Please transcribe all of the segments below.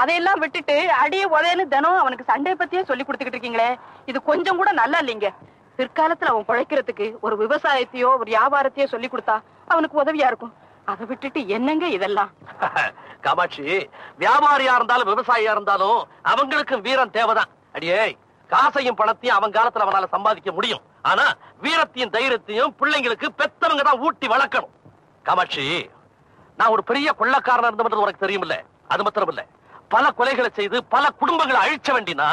அதையெல்லாம் விட்டுட்டு அடியே உதையன்னு தினம் அவனுக்கு சண்டைய பத்தியே சொல்லி கொடுத்துக்கிட்டு இருக்கீங்களே. இது கொஞ்சம் கூட நல்லா இல்லைங்க. பிற்காலத்துல அவன் பிழைக்கிறதுக்கு ஒரு விவசாயத்தையோ ஒரு வியாபாரத்தையோ சொல்லி கொடுத்தா அவனுக்கு உதவியா இருக்கும். அதை விட்டுட்டு என்னங்க இதெல்லாம்? காமாட்சி வியாபாரியா இருந்தாலும் விவசாயியா இருந்தாலும் அவங்களுக்கு வீரம் தேவைதான். அடியே காசையும் பணத்தையும் அவங்க காலத்துல அவனால சம்பாதிக்க முடியும். ஆனா வீரத்தையும் தைரியத்தையும் பிள்ளைங்களுக்கு பெத்தவங்க தான் ஊட்டி வளர்க்கணும். காமாட்சி நான் ஒரு பெரிய கொள்ளக்காரனா இருந்தது உனக்கு தெரியுமில்ல? அது மாத்திரம் இல்லை பல கொலைகளை செய்து பல குடும்பங்களை அழிச்ச வேண்டினா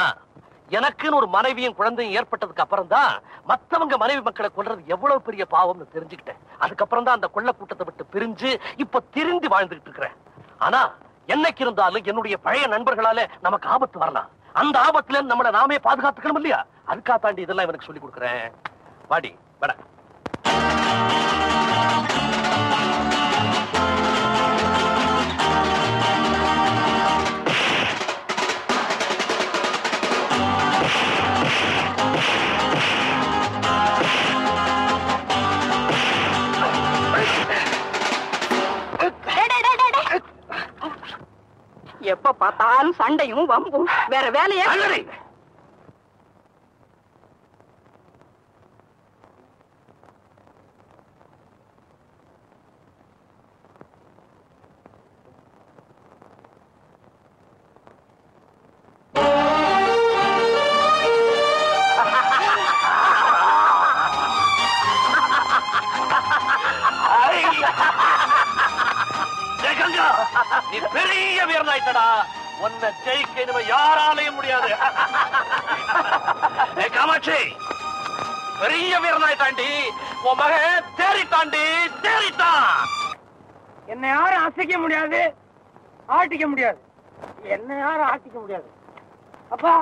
எனக்குன்னு ஒரு மனைவியும் குழந்தையும் ஏற்பட்டதுக்கு அப்புறம் தான் மத்தவங்க மனைவி மக்களை கொள்றது எவ்வளவு பெரிய பாவம்னு தெரிஞ்சுக்கிட்டேன். அதுக்கப்புறம் தான் அந்த கொள்ள கூட்டத்தை விட்டு பிரிஞ்சு இப்ப திருந்தி வாழ்ந்துகிட்டு இருக்கிறேன். ஆனா என்னைக்கு இருந்தாலும் என்னுடைய பழைய நண்பர்களால நமக்கு ஆபத்து வரலாம். அந்த ஆபத்துல நம்மளை நாமே பாதுகாத்துக்கணும் இல்லையா? அதுக்கா தாண்டி இதெல்லாம் இவனுக்கு சொல்லி கொடுக்குறேன். வாடி வட. பார்த்தாலும் சண்டையும் வம்பும். வேற வேலையே நீ பெரிய வீரனாயிட்டடா. உன்னை ஜெயிக்க நம்ம யாராலையும் முடியாது. காமாட்சி பெரிய தாண்டி உன் மக தேறி தாண்டி தேறிட்டான் என்னை யாரும் அசைக்க முடியாது ஆட்டிக்க முடியாது. என்ன யாரும் ஆட்டிக்க முடியாது. அப்பா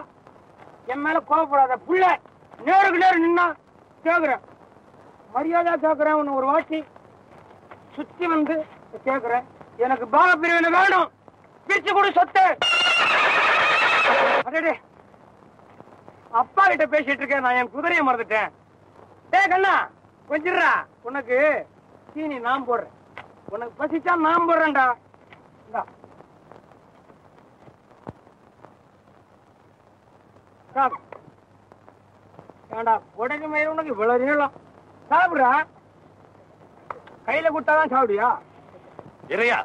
என் மேல கோவப்படாத புள்ள நேருக்கு நேரு நின்னா கேக்குறேன். மரியாதை கேக்குறேன் உன்னை ஒரு வாட்டி சுத்தி வந்து கேக்குறேன். எனக்கு பாக வேணும். பிரிச்சு கொடு சொத்து. அடடே. அப்பா கிட்ட பேசிட்டு இருக்கேன் நான் என் குதிரையை மறந்துட்டேன். டேய் கண்ணா கொஞ்சிடுறா. உனக்கு சீனி நான் போடுறேன். உனக்கு பசிச்சா நான் போடுறேன்டா. ஏன்டா உடனே மயிர் உனக்கு இவ்வளவு நீளம் சாப்பிடுறா? கையில கொடுத்தாதான் சாப்பிடுயா இறையா.